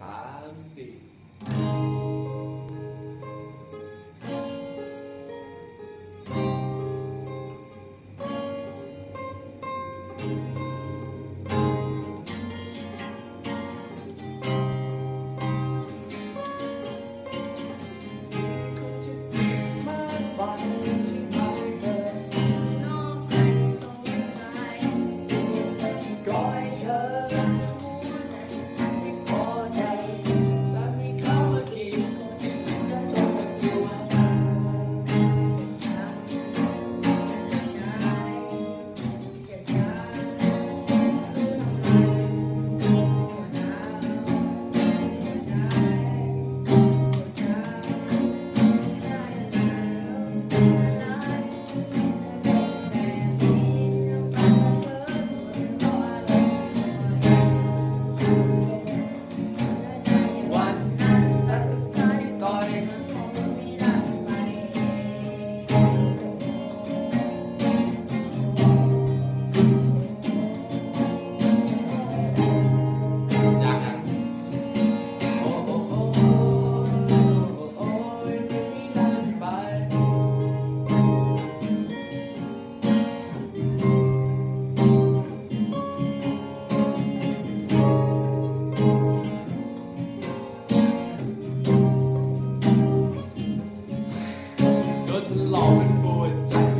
สามสี่ forward to long and forward.